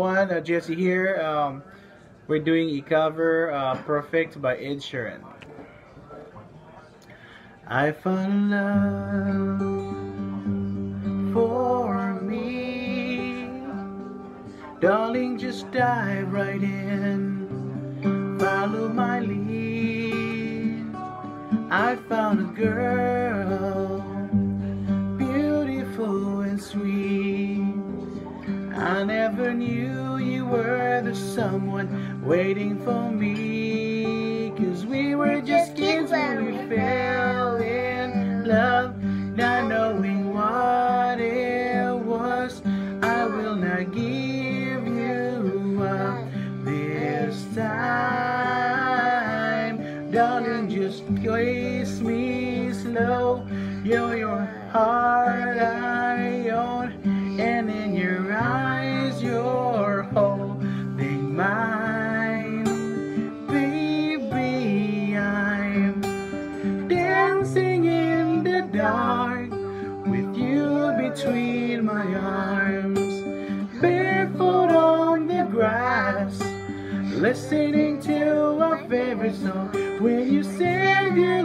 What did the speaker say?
everyone, uh, Jesse here. Um, we're doing a cover, uh, Perfect by Ed Sheeran. I found love for me. Darling, just dive right in. Follow my lead. I found a girl, I never knew you were the someone waiting for me. Cause we were just kids when we fell in love, not knowing what it was. I will not give you up this time. Darling, just kiss me slow. You're your heart I own, and dark with you between my arms, barefoot on the grass, listening to our favorite song. When you said you